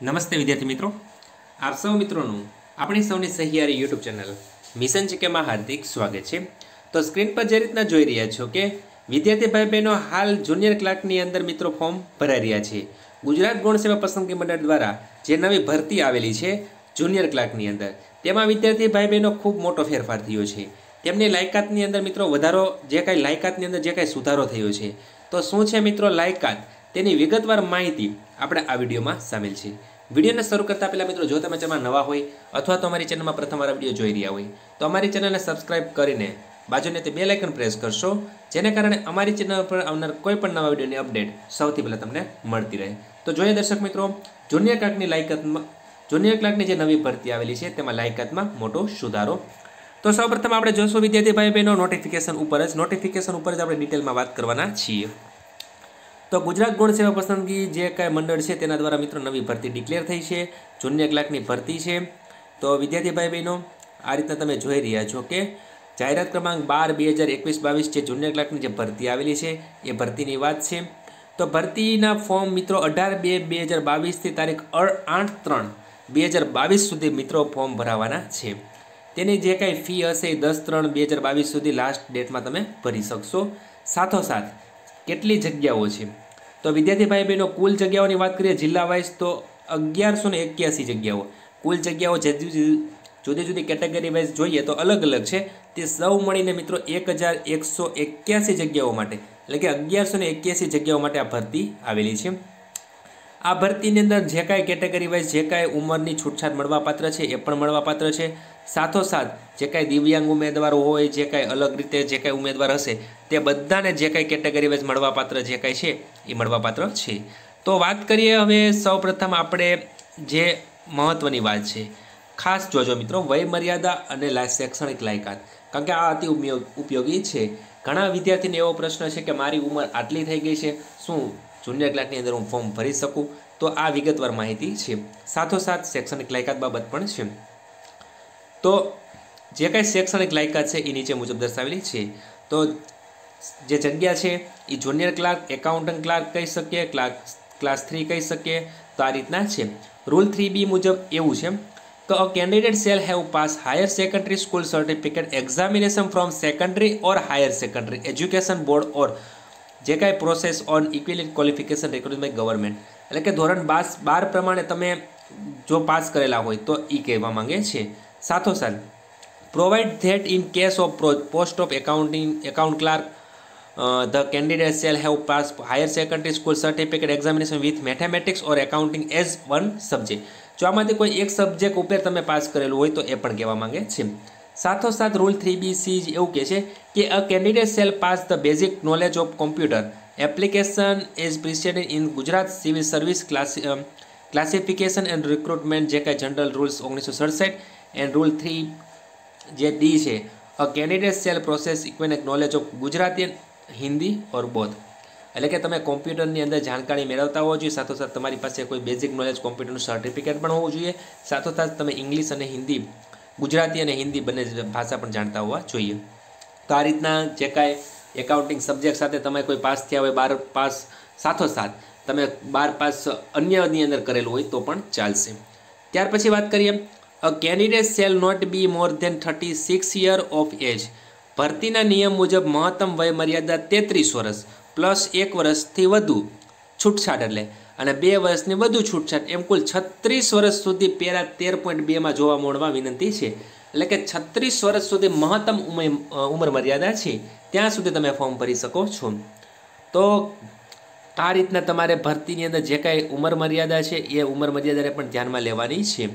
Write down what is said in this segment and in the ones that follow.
નમસ્તે વિદ્યાર્થી મિત્રો. આપ સૌ મિત્રોનું આપણી સૌની સહિયારી યુટ્યુબ ચેનલ મિશન જીકેમાં હાર્દિક સ્વાગત છે. તો સ્ક્રીન પર જે રીતના જોઈ રહ્યા છો કે વિદ્યાર્થી ભાઈ બહેનો હાલ જુનિયર ક્લાર્કની અંદર મિત્રો ફોર્મ ભરાઈ રહ્યા છે. ગુજરાત ગૌણ સેવા પસંદગી મંડળ દ્વારા જે નવી ભરતી આવેલી છે જુનિયર ક્લાર્કની અંદર, તેમાં વિદ્યાર્થી ભાઈ બહેનો ખૂબ મોટો ફેરફાર થયો છે. તેમની લાયકાતની અંદર મિત્રો વધારો, જે કાંઈ લાયકાતની અંદર જે કાંઈ સુધારો થયો છે. તો શું છે મિત્રો લાયકાત? તેની વિગતવાર માહિતી આપણે આ વિડીયોમાં સામેલ છે વિડીયોને શરૂ કરતા પહેલાં મિત્રો, જો તમે ચેનલમાં નવા હોય અથવા તો અમારી ચેનલમાં પ્રથમ વાર વીડિયો જોઈ રહ્યા હોય, તો અમારી ચેનલને સબસ્ક્રાઇબ કરીને બાજુને તે બે લાઇકન પ્રેસ કરશો, જેને કારણે અમારી ચેનલ પર આવનાર કોઈ પણ નવા વિડીયોની અપડેટ સૌથી પહેલાં તમને મળતી રહે. તો જોઈએ દર્શક મિત્રો, જુનિયર ક્લાર્કની લાયકાતમાં, જુનિયર ક્લાર્કની જે નવી ભરતી આવેલી છે, તેમાં લાયકાતમાં મોટો સુધારો. તો સૌપ્રથમ આપણે જોશું વિદ્યાર્થી ભાઈ બહેનો નોટિફિકેશન ઉપર જ નોટિફિકેશન ઉપર જ આપણે ડિટેલમાં વાત કરવાના છીએ. તો ગુજરાત ગૌણ સેવા પસંદગી જે કાંઈ મંડળ છે તેના દ્વારા મિત્રો નવી ભરતી ડિક્લેર થઈ છે જુનિયર કલાકની ભરતી છે. તો વિદ્યાર્થી ભાઈ બહેનો આ રીતના તમે જોઈ રહ્યા છો કે જાહેરાત ક્રમાંક બાર બે હજાર એકવીસ બાવીસ જે જુનિયર ક્લાર્કની જે ભરતી આવેલી છે, એ ભરતીની વાત છે. તો ભરતીના ફોર્મ મિત્રો અઢાર બે બે હજાર બાવીસથી તારીખ આઠ ત્રણ બે હજાર બાવીસ સુધી મિત્રો ફોર્મ ભરાવાના છે. તેની જે કાંઈ ફી હશે એ દસ ત્રણ બે હજાર બાવીસ સુધી લાસ્ટ ડેટમાં તમે ભરી શકશો. સાથોસાથ, કેટલી જગ્યાઓ છે? તો વિદ્યાર્થી ભાઈ બહેનો કુલ જગ્યાઓની વાત કરીએ જિલ્લા વાઇઝ તો અગિયારસો ને એક્યાસી જગ્યાઓ. કુલ જગ્યાઓ જુદી જુદી જુદી કેટેગરી વાઇઝ જોઈએ તો અલગ અલગ છે. તે સૌ મળીને મિત્રો એક હજાર એકસો એક્યાસી જગ્યાઓ માટે, એટલે કે અગિયારસો ને એક્યાસી જગ્યાઓ માટે આ ભરતી આવેલી છે. આ ભરતીની અંદર જે કાંઈ કેટેગરી વાઇઝ જે કાંઈ ઉંમરની છૂટછાટ મળવાપાત્ર છે, એ પણ મળવાપાત્ર છે. સાથોસાથ, જે કાંઈ દિવ્યાંગ ઉમેદવારો હોય, જે કાંઈ અલગ રીતે જે કાંઈ ઉમેદવાર હશે, તે બધાને જે કાંઈ કેટેગરી વાઇઝ મળવાપાત્ર જે કાંઈ છે એ મળવાપાત્ર છે. તો વાત કરીએ હવે સૌપ્રથમ આપણે જે મહત્ત્વની વાત છે. ખાસ જોજો મિત્રો વય મર્યાદા અને શૈક્ષણિક લાયકાત. કારણ કે આ અતિ ઉપયોગી છે. ઘણા વિદ્યાર્થીને એવો પ્રશ્ન છે કે મારી ઉંમર આટલી થઈ ગઈ છે, શું જુનિયર ક્લાર્કની અંદર હું ફોર્મ ભરી શકું? તો આ વિગતવાર માહિતી છે. સાથોસાથ શૈક્ષણિક લાયકાત બાબત પણ છે. તો જે કાંઈ શૈક્ષણિક લાયકાત છે એ નીચે મુજબ દર્શાવેલી છે. તો જે જગ્યા છે, એ જુનિયર ક્લાર્ક એકાઉન્ટન્ટ ક્લાર્ક કહી શકીએ ક્લાર્ક ક્લાસ થ્રી કહી શકીએ. તો આ રીતના છે. રૂલ થ્રી બી મુજબ એવું છે તો a candidate shall have pass higher secondary school certificate examination from secondary or higher secondary education board or જે કાંઈ possess an equivalent qualification by government એટલે કે ધોરણ બાર બાર પ્રમાણે તમે જો પાસ કરેલા હોય તો એ કહેવા માંગે છે. સાથોસાથ provide that in case of post of accounting account clerk the candidate shall have pass higher secondary school certificate examination with mathematics or accounting as one subject જો આમાંથી કોઈ એક સબ્જેક્ટ ઉપર તમે પાસ કરેલું હોય તો એ પણ કહેવા માંગે છે. સાથોસાથ રૂલ થ્રી બી સી એવું કહે છે કે a candidate shall pass the basic knowledge of computer application is preceded in Gujarat civil service class classification and recruitment જે કાંઈ જનરલ રૂલ્સ ઓગણીસો સડસઠ એન્ડ રૂલ થ્રી જે ડી છે. A candidate shall possess ઇક્વેનિક knowledge of Gujarati Hindi or બોધ એટલે કે તમે કોમ્પ્યુટરની અંદર જાણકારી મેળવતા હોવો જોઈએ, સાથોસાથ તમારી પાસે કોઈ બેઝિક નોલેજ કોમ્પ્યુટરનું સર્ટિફિકેટ પણ હોવું જોઈએ, સાથોસાથ તમે ઇંગ્લિશ અને હિન્દી, ગુજરાતી અને હિન્દી બંને ભાષા પણ જાણતા હોવા જોઈએ. તો આ રીતના જે કાંઈ એકાઉન્ટિંગ સબ્જેક્ટ સાથે તમે કોઈ પાસ થયા હોય, બાર પાસ સાથોસાથ તમે બાર પાસ અન્યની અંદર કરેલું હોય તો પણ ચાલશે. ત્યાર પછી વાત કરીએ a candidate shall not be more than thirty six year of age ભરતીના નિયમ મુજબ મહત્તમ વય મર્યાદા તેત્રીસ વર્ષ પ્લસ એક વર્ષથી વધુ છૂટછાટ એટલે. અને બે વર્ષની વધુ છૂટછાટ એમ કુલ છત્રીસ વર્ષ સુધી પેરા તેર પોઈન્ટ બેમાં જોવા મળવા વિનંતી છે. એટલે કે છત્રીસ વર્ષ સુધી મહત્તમ ઉંમર મર્યાદા છે. ત્યાં સુધી તમે ફોર્મ ભરી શકો છો. તો આ રીતના તમારે ભરતીની અંદર જે કાંઈ ઉંમર મર્યાદા છે એ ઉંમર મર્યાદાને પણ ધ્યાનમાં લેવાની છે.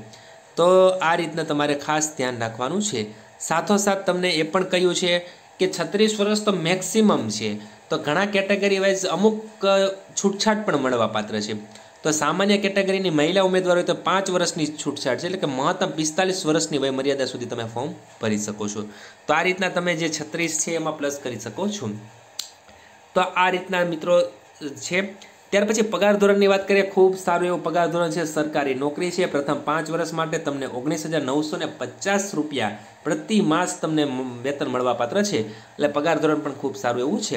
તો આ રીતના તમારે ખાસ ધ્યાન રાખવાનું છે. સાથોસાથ તમને એ પણ કહ્યું છે કે છત્રીસ વર્ષ તો મેક્સિમમ છે. તો ઘણા કેટેગરી વાઇઝ અમુક છૂટછાટ પણ મળવાપાત્ર છે. તો સામાન્ય કેટેગરીની મહિલા ઉમેદવાર હોય તો પાંચ વર્ષની છૂટછાટ છે. એટલે કે મહત્તમ પિસ્તાલીસ વર્ષની વય મર્યાદા સુધી તમે ફોર્મ ભરી શકો છો. તો આ રીતના તમે જે છત્રીસ છે એમાં પ્લસ કરી શકો છો. તો આ રીતના મિત્રો છે. ત્યાર પછી પગાર ધોરણની વાત કરીએ, ખૂબ સારું એવું પગાર ધોરણ છે, સરકારી નોકરી છે. પ્રથમ પાંચ વર્ષ માટે તમને ઓગણીસ હજાર નવસો ને પચાસ રૂપિયા પ્રતિ માસ તમને વેતન મળવાપાત્ર છે. એટલે પગાર ધોરણ પણ ખૂબ સારું એવું છે.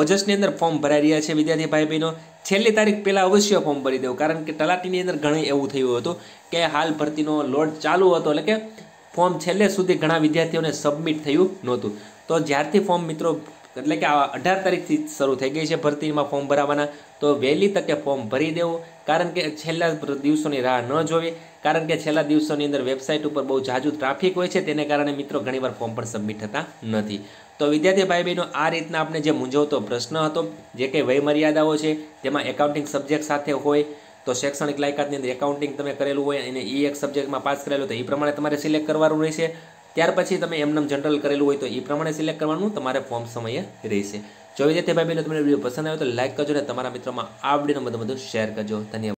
ઓજસની અંદર ફોર્મ ભરાઈ રહ્યા છે વિદ્યાર્થી ભાઈ બહેનો છેલ્લી તારીખ પહેલાં અવશ્ય ફોર્મ ભરી દેવું, કારણ કે તલાટીની અંદર ઘણી એવું થયું હતું કે હાલ ભરતીનો લોડ ચાલુ હતો, એટલે કે ફોર્મ છેલ્લે સુધી ઘણા વિદ્યાર્થીઓને સબમિટ થયું નહોતું. તો જ્યારથી ફોર્મ મિત્રો એટલે કે આ અઢાર તારીખથી શરૂ થઈ ગઈ છે ભરતીમાં ફોર્મ ભરાવાના. તો વહેલી તકે ફોર્મ ભરી દેવું. કારણ કે છેલ્લા દિવસોની રાહ ન જોવી. કારણ કે છેલ્લા દિવસોની અંદર વેબસાઇટ ઉપર બહુ જાજુ ટ્રાફિક હોય છે, તેને કારણે મિત્રો ઘણીવાર ફોર્મ પણ સબમિટ થતા નથી. તો વિદ્યાર્થી ભાઈ બહેનો આ રીતના આપણે જે મૂંઝવતો પ્રશ્ન હતો, જે કંઈ વયમર્યાદાઓ છે, તેમાં એકાઉન્ટિંગ સબ્જેક્ટ સાથે હોય, તો શૈક્ષણિક લાયકાતની અંદર એકાઉન્ટિંગ તમે કરેલું હોય અને એ એક સબ્જેક્ટમાં પાસ કરેલું તો એ પ્રમાણે તમારે સિલેક્ટ કરવાનું રહેશે. ત્યાર પછી તમે એમનેમ જનરલ કરેલું હોય તો એ પ્રમાણે સિલેક્ટ કરવાનું, તમારે ફોર્મ સમયે રહેશે. જો વિદ્યાર્થી ભાઈ બહેનો તમને વીડિયો પસંદ આવ્યો તો લાઇક કરજો અને તમારા મિત્રોમાં આ વિડીયોનો બધું બધું શેર કરજો. ધન્યવાદ.